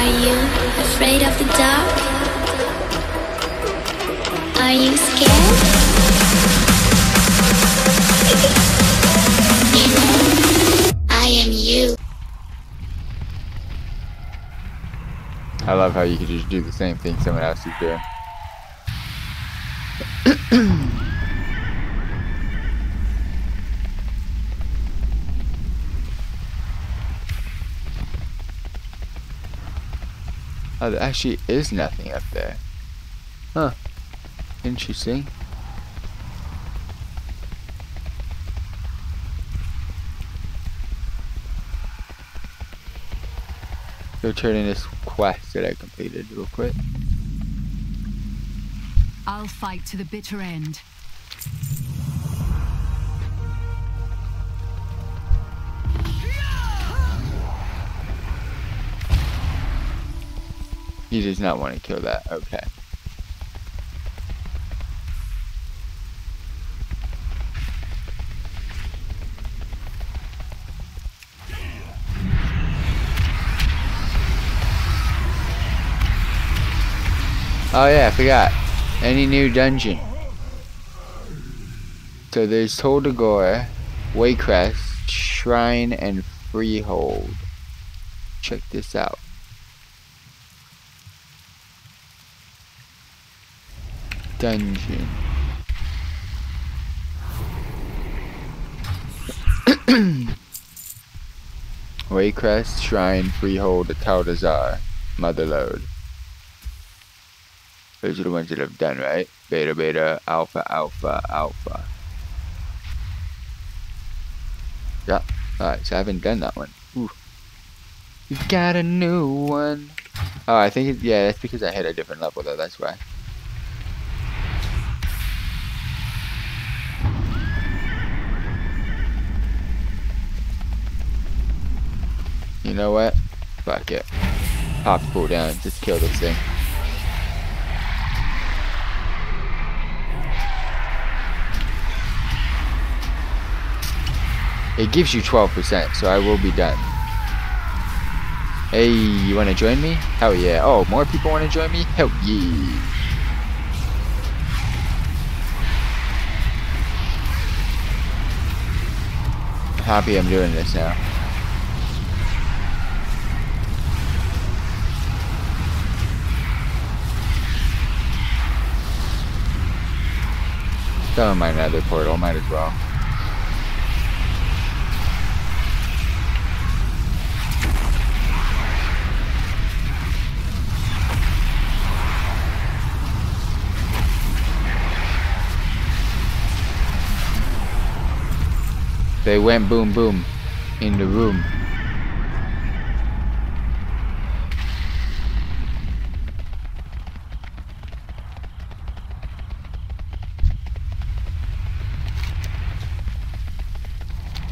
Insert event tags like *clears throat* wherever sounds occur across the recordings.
Are you afraid of the dark? Are you scared? I am you. I love how you could just do the same thing someone else is doing. *clears throat* oh, there actually is nothing up there. Huh. Interesting. Go turn in this quest that I completed real quick. I'll fight to the bitter end. He does not want to kill that. Okay. Oh yeah, I forgot. Any new dungeon. So there's Tol Dagor, Waycrest, Shrine, and Freehold. Check this out. Dungeon. *clears throat* Waycrest, Shrine, Freehold, Tal'Dazar, Motherlode. Those are the ones that I've done, right? Beta, beta, alpha, alpha, alpha. Yeah. Alright, so I haven't done that one. Ooh. You got a new one. Oh, I think, it, yeah, that's because I hit a different level though, that's why. You know what? Fuck it. Pop pull down, just kill this thing. It gives you 12%, so I will be done. Hey, you wanna join me? Hell yeah. Oh, more people wanna join me? Hell yeah. happy I'm doing this now. Don't mind another portal, might as well. They went boom boom in the room.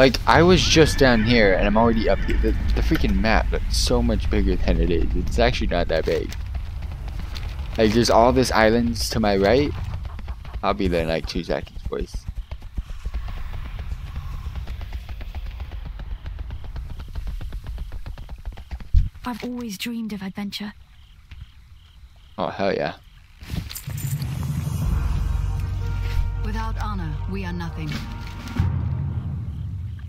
Like, I was just down here, and I'm already up here. The, the freaking map looks so much bigger than it is. It's actually not that big. Like, there's all this islands to my right. I'll be there in like two seconds, boys. I've always dreamed of adventure. Oh, hell yeah. Without honor, we are nothing.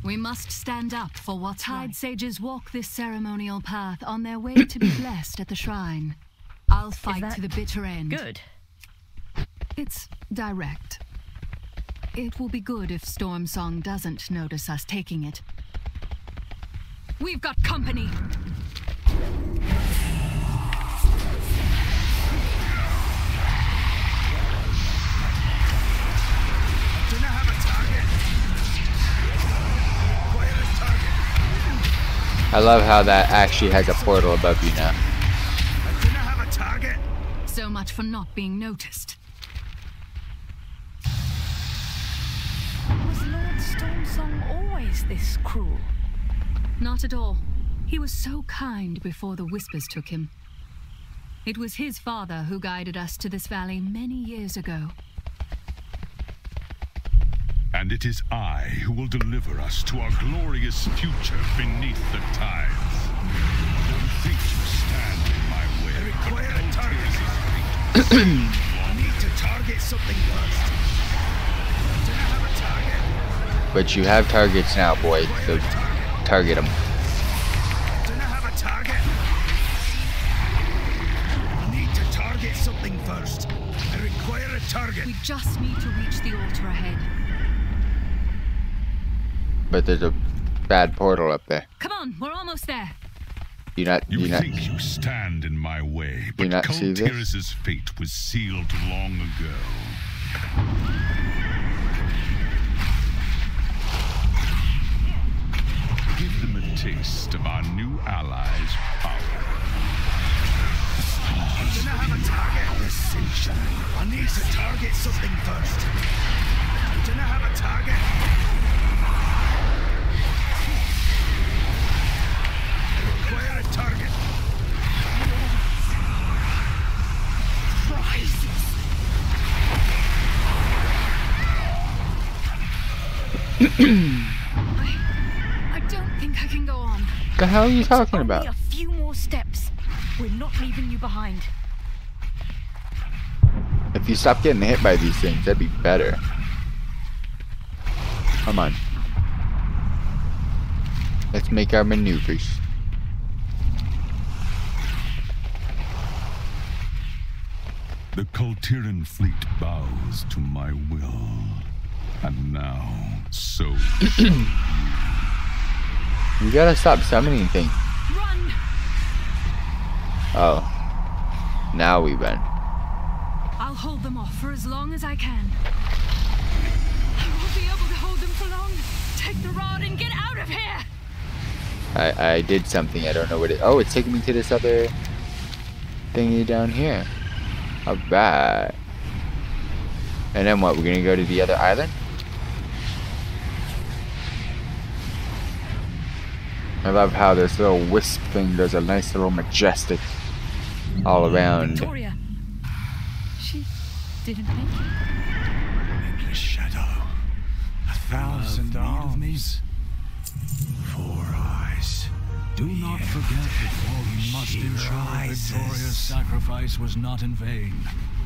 We must stand up for what's Tide right. sages walk this ceremonial path on their way to be *coughs* blessed at the shrine. I'll fight to the bitter end. Good. It's direct. It will be good if Stormsong doesn't notice us taking it. We've got company! I love how that actually has a portal above you now. I didn't have a target. So much for not being noticed. Was Lord Stormsong always this cruel? Not at all. He was so kind before the Whispers took him. It was his father who guided us to this valley many years ago. And it is I who will deliver us to our glorious future beneath the tides. Don't think you stand in my way. I but require a target. I *clears throat* need to target something first. I didn't have a target. But you have targets now, boy, so target them. I didn't have a target. I need to target something first. I require a target. We just need to reach the altar ahead. But there's a bad portal up there. Come on, we're almost there. You not You you not think you stand in my way, but not see this? Kul Tiras' fate was sealed long ago. Give them a taste of our new allies' power. I didn't have a target. Ascension. I need to target something first. I didn't have a target. I, I don't think I can go on. the hell are you talking Only about? a few more steps. We're not leaving you behind. If you stop getting hit by these things, that'd be better. Come on. Let's make our maneuvers. The Kul Tiran fleet bows to my will. And now, so You gotta stop summoning things. Run! Oh. Now we run. I'll hold them off for as long as I can. I won't be able to hold them for long. Take the rod and get out of here! I, I did something. I don't know what it. Oh, it's taking me to this other thingy down here. Alright. And then what? We're gonna go to the other island? I love how this little wisp thing does a nice little majestic all around. Victoria. She didn't make it. Nameless shadow. A thousand arms. Four eyes. Do not forget before we must she ensure rises. Victoria's sacrifice was not in vain.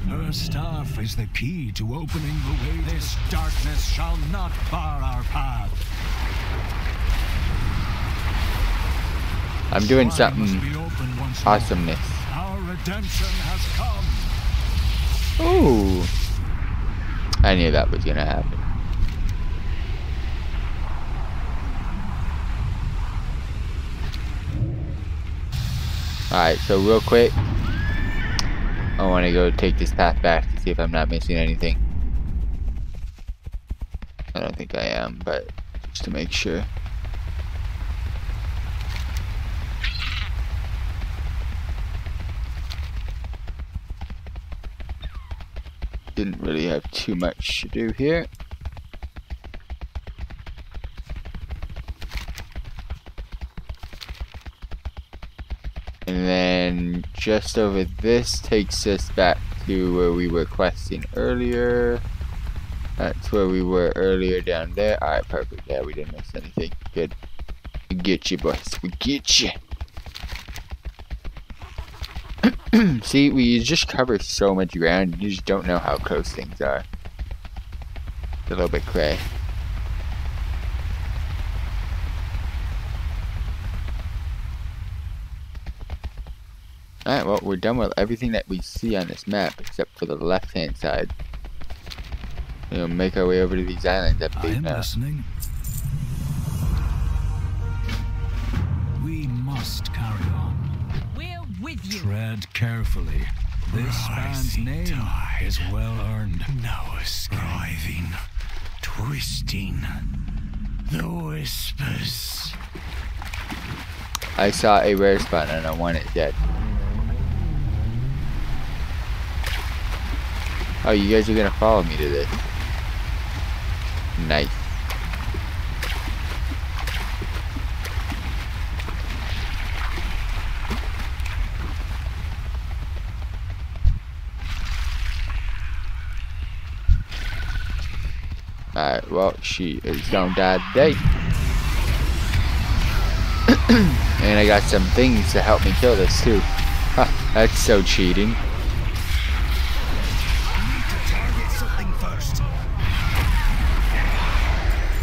Her staff is the key to opening the way. This darkness shall not bar our path. I'm doing something awesomeness. Ooh. I knew that was gonna happen. Alright, so real quick, I want to go take this path back to see if I'm not missing anything. I don't think I am, but just to make sure. Didn't really have too much to do here. And then just over this takes us back to where we were questing earlier. That's where we were earlier down there. Alright, perfect. Yeah, we didn't miss anything. Good. We get you, boys. We get you. *clears throat* See, we just cover so much ground, you just don't know how close things are. It's a little bit cray. Alright, well, we're done with everything that we see on this map, except for the left-hand side. We'll make our way over to these islands, I believe am now. listening. We must carry on. We're with you. Tread carefully. This man's name tide. is well earned. No writhing, twisting, the whispers. I saw a rare spot and I want it dead. Oh, you guys are gonna follow me to this. Nice. Alright, well, she is gonna die today. and I got some things to help me kill this too. Huh, that's so cheating.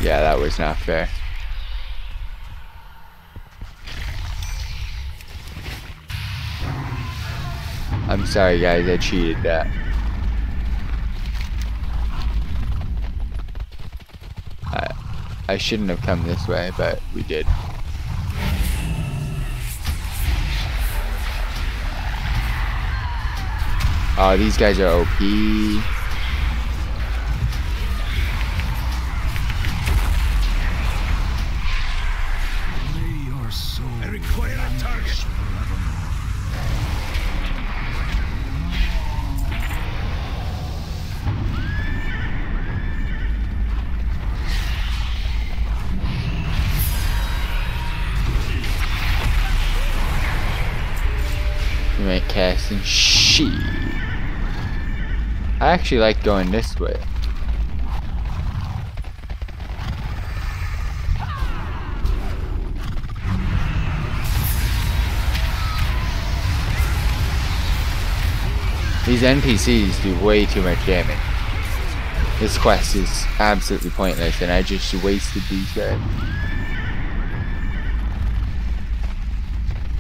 Yeah, that was not fair. I'm sorry guys, I cheated that. I, I shouldn't have come this way, but we did. Oh, these guys are OP. I actually like going this way. These NPCs do way too much damage. This quest is absolutely pointless and I just wasted these guys.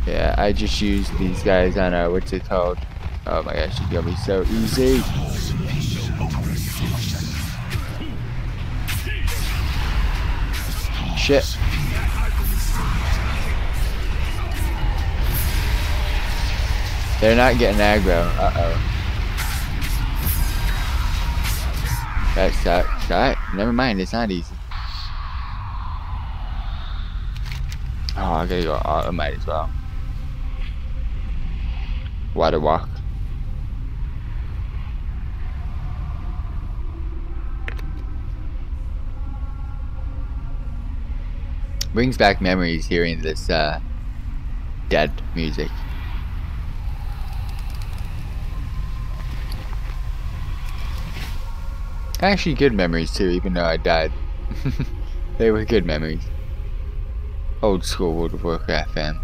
Yeah, I just used these guys on uh, what's it called? Oh my gosh, it's gonna be so easy. Shit. They're not getting aggro. Uh oh. That sucks. Alright, never mind, it's not easy. Oh, I gotta go. Oh, I might as well. Water walk. Brings back memories hearing this uh, dead music. Actually, good memories too, even though I died. *laughs* they were good memories. Old school World of Warcraft fan.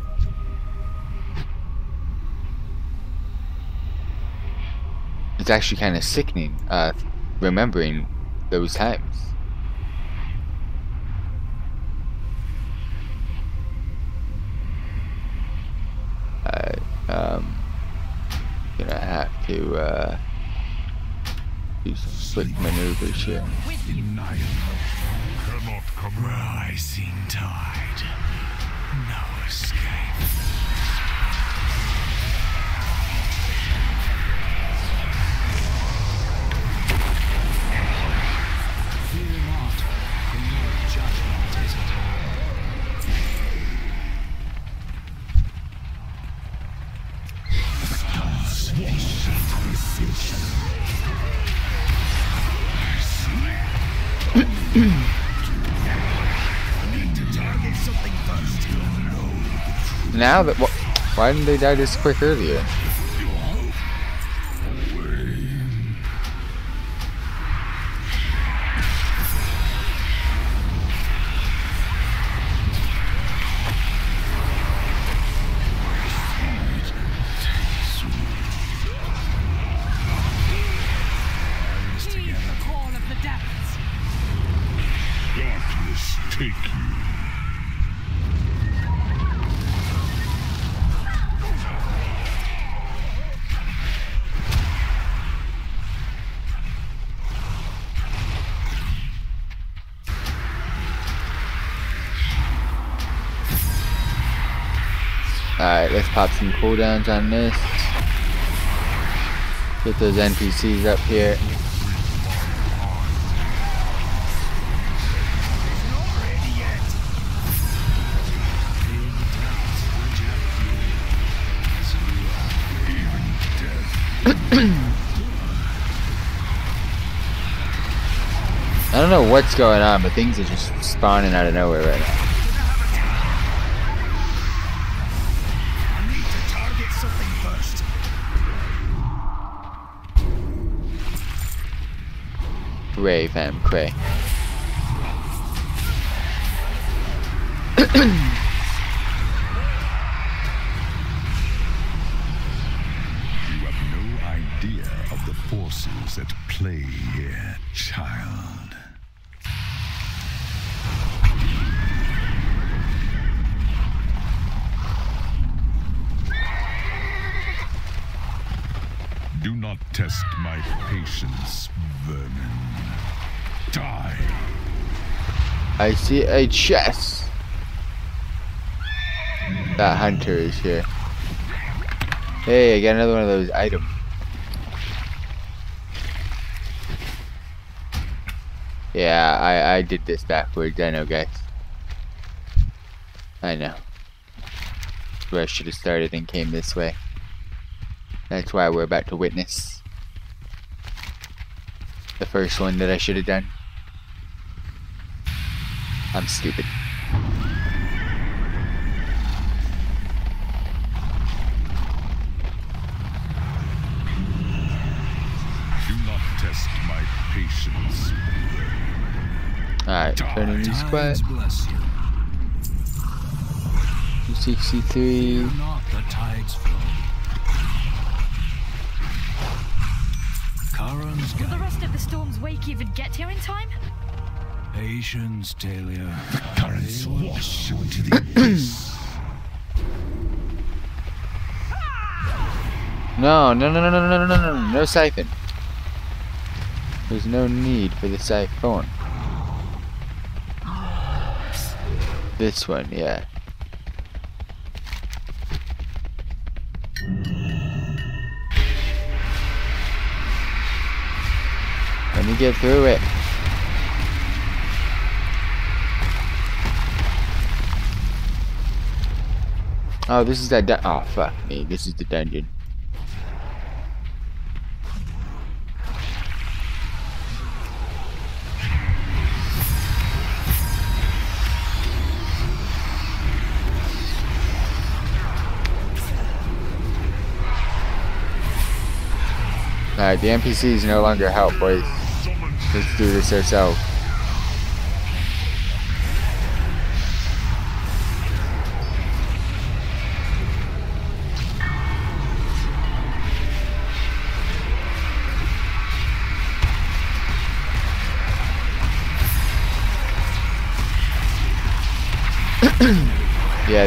It's actually kind of sickening, uh, remembering those times. I, um, gonna have to, uh, do some quick maneuvers here. Rising tide. No escape. Now that wh why didn't they die this quick earlier? Alright, let's pop some cooldowns on this. Get those NPCs up here. *clears throat* I don't know what's going on, but things are just spawning out of nowhere right now. Ray fam, cray. You have no idea of the forces at play here, child. Do not test my patience, I see a chest. That hunter is here. Hey, I got another one of those items. Yeah, I, I did this backwards. I know, guys. I know. Where I should have started and came this way. That's why we're about to witness the first one that I should have done. I'm stupid. Do not test my patience. Alright, turning these squad. Tides bless you. 263. Not the tides flow. Will the rest of the storm's wake even get here in time? Patience, Taelia. Currents wash you into the abyss. No, no, no, no, no, no, no, no, no, no siphon. There's no need for the siphon. This one, yeah. Let me get through it. Oh, this is that Oh, fuck me. This is the dungeon. Alright, the NPCs no longer help, boys. Let's do this ourselves.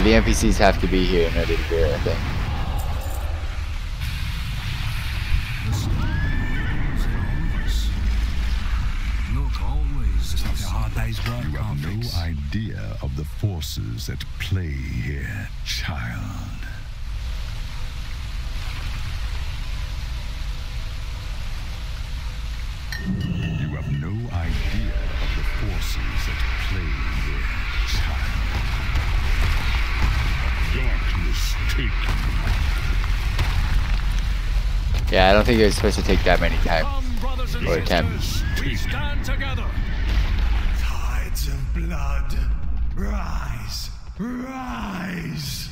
The NPCs have to be here in order to do it, I think. The storm is in all of us. Look, always it's like a hard day's brought You have no idea of the forces at play here, child. You have no idea of the forces at play here, Darkness take Yeah, I don't think it was supposed to take that many times. Come, brothers Or attempt. sisters, we stand together. Tides of blood. Rise. Rise.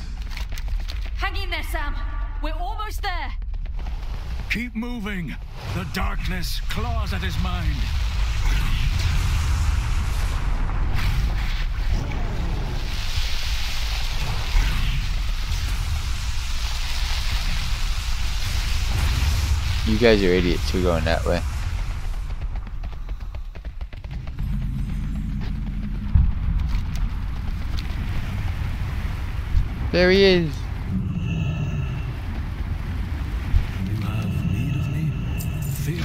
Hang in there, Sam. We're almost there. Keep moving. The darkness claws at his mind. You guys are idiots who are going that way. There he is. You have need of me? Fear.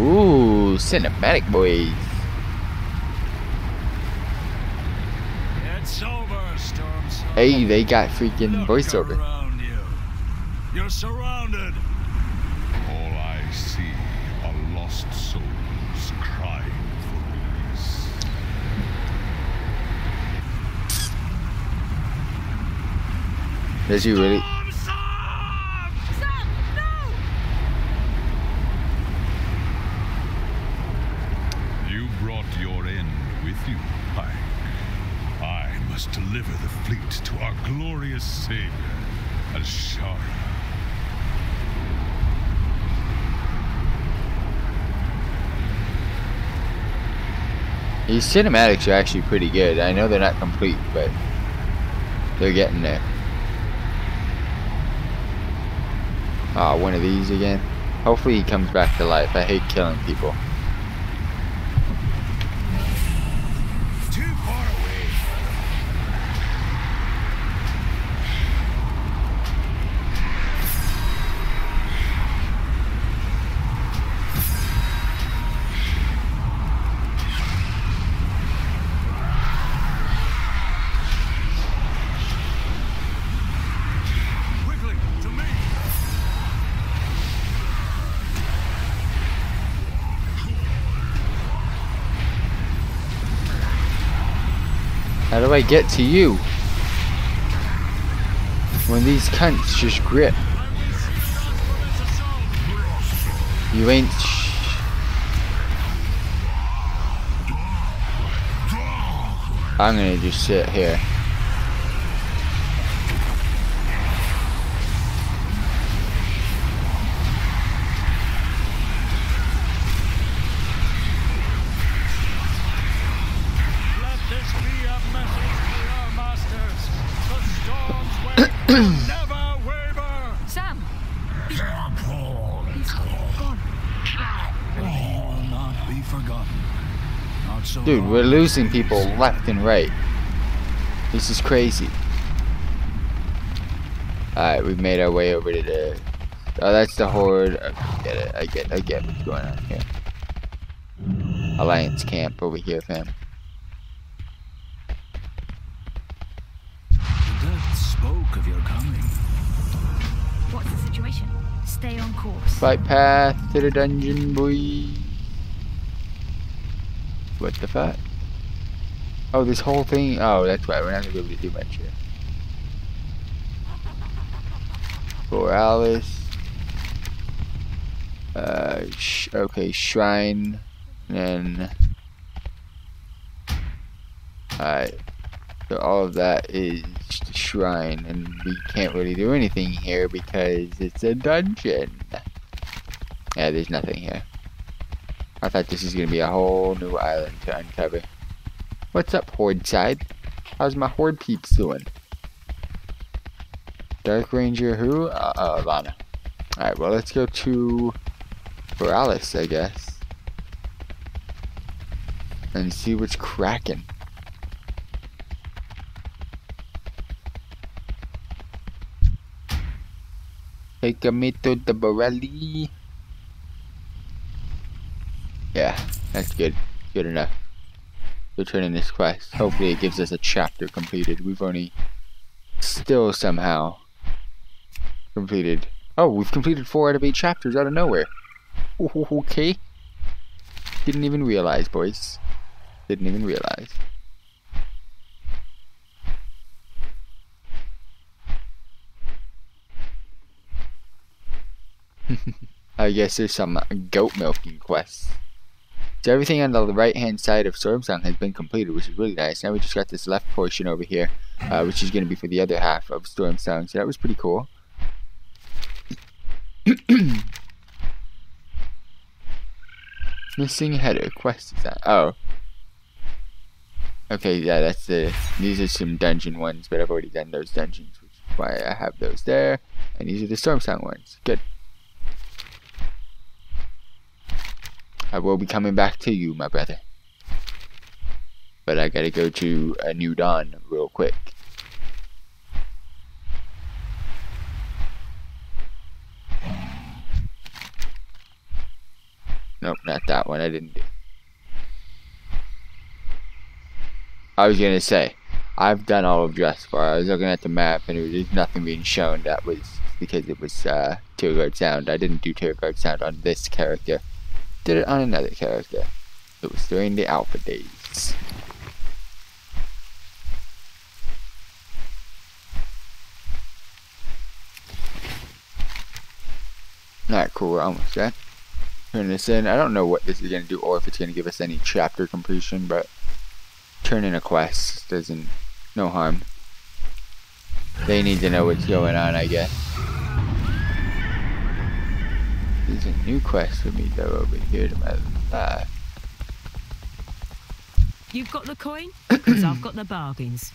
Ooh, cinematic boys. Over, Hey, they got freaking Look voiceover. around you. You're surrounded. All I see are lost souls crying for release. Does he really? You brought your end with you, Pike. I must deliver the fleet to our glorious savior, Azshara. These cinematics are actually pretty good. I know they're not complete, but they're getting there. Ah, one of these again. Hopefully he comes back to life. I hate killing people. I get to you? When these cunts just grip. You ain't I'm gonna just sit here. So Dude, long we're losing people left and right. This is crazy. Alright, we've made our way over to the... Oh, that's the Horde. Okay, I get it. I get I get what's going on here. Alliance camp over here, fam. The dead spoke of your coming. What's the situation? Stay on course. Fight path to the dungeon, boy. What the fuck? Oh, this whole thing. Oh, that's why we're not gonna be able to do much here. For Alice. Uh, sh okay, shrine, and then. Alright. So all of that is the shrine, and we can't really do anything here because it's a dungeon. Yeah, there's nothing here. I thought this is gonna be a whole new island to uncover. What's up, Horde side? How's my Horde peeps doing? Dark Ranger who? Uh, Lana. Alright, well let's go to Boralus, I guess. And see what's cracking. Take me to the Boralus. Yeah, that's good. Good enough. Returning this quest. Hopefully it gives us a chapter completed. We've only still somehow completed. Oh, we've completed four out of eight chapters out of nowhere. Okay. Didn't even realize, boys. Didn't even realize. *laughs* I guess there's some goat milking quests. So everything on the right hand side of Stormsong has been completed, which is really nice. Now we just got this left portion over here, uh, which is going to be for the other half of Stormsong. So that was pretty cool. *clears throat* Missing header quest is that? Oh. Okay, yeah, that's the. These are some dungeon ones, but I've already done those dungeons, which is why I have those there. And these are the Stormsong ones. Good. I will be coming back to you, my brother. But I gotta go to a new dawn real quick. Nope, not that one. I didn't do. I was gonna say, I've done all of Drustvar. I was looking at the map and there was nothing being shown. That was because it was uh, Tiragarde Sound. I didn't do Tiragarde Sound on this character did it on another character. It was during the alpha days. Alright, cool, we're almost there. turn this in. I don't know what this is going to do or if it's going to give us any chapter completion, but turn in a quest doesn't, no harm. They need to know what's going on, I guess. There's a new quest for me though over here to my left. You've got the coin? Because I've got the bargains.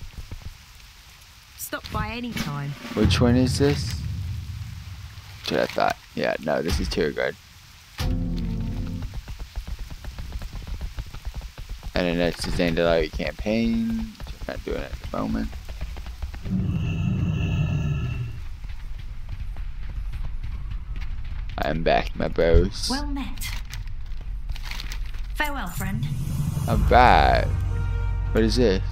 Stop by any time. Which one is this? What I thought. Yeah, no, this is Tiragarde. And then that's the Zandalari campaign, which I'm not doing at the moment. I'm back, my bros. Well met. Farewell, friend. Alright. What is this?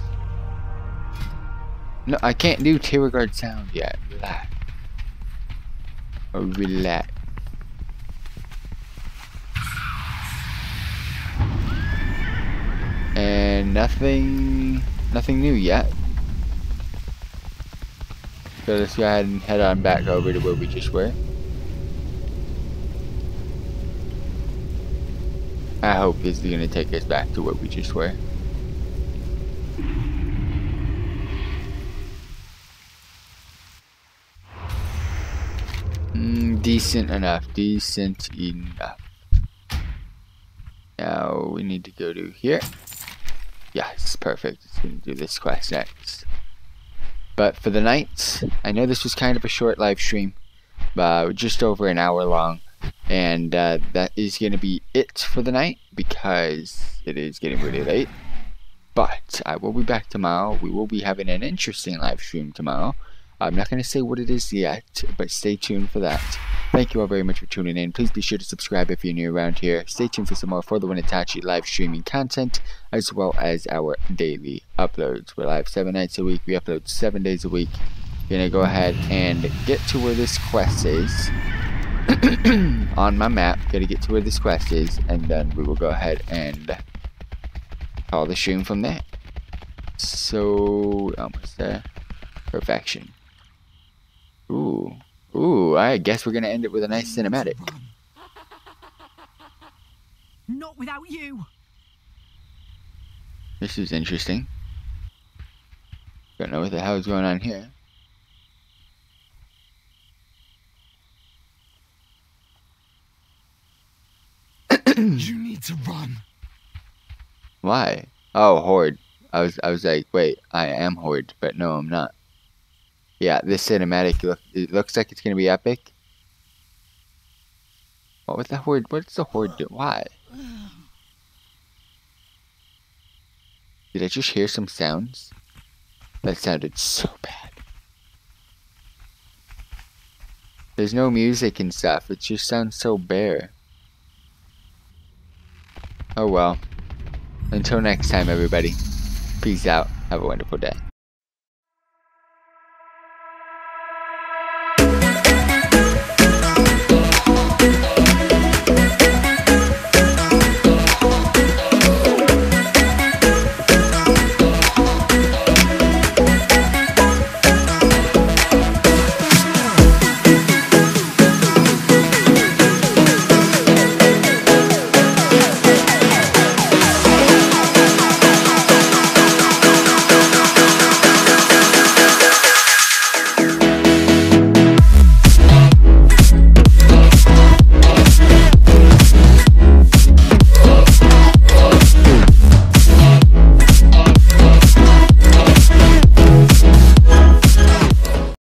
No, I can't do Tiragarde sound yet. Relax. Oh, relax. And nothing, nothing new yet. So let's go ahead and head on back over to where we just were. I hope is gonna take us back to where we just were. Mm, decent enough. Decent enough. Now we need to go to here. Yes, perfect. Let's gonna do this quest next. But for the night, I know this was kind of a short live stream, uh, just over an hour long, and uh, that is going to be it for the night because it is getting really late. But I will be back tomorrow. We will be having an interesting live stream tomorrow. I'm not going to say what it is yet, but stay tuned for that. Thank you all very much for tuning in. Please be sure to subscribe if you're new around here. Stay tuned for some more For the Win Itachi live streaming content, as well as our daily uploads. We're live seven nights a week. We upload seven days a week. To go ahead and get to where this quest is. *coughs* on my map, gotta get to where this quest is, and then we will go ahead and call the stream from there. So, almost there. Perfection. Ooh. Ooh, I guess we're gonna end it with a nice cinematic. Not without you. This is interesting. Don't know what the hell is going on here. you need to run. Why? Oh, Horde. I was I was like, wait, I am Horde, but no, I'm not. Yeah, this cinematic look it looks like it's gonna be epic. What was the Horde? What's the Horde do? Why? Did I just hear some sounds? That sounded so bad. There's no music and stuff. It just sounds so bare. Oh well. Until next time, everybody. Peace out. Have a wonderful day.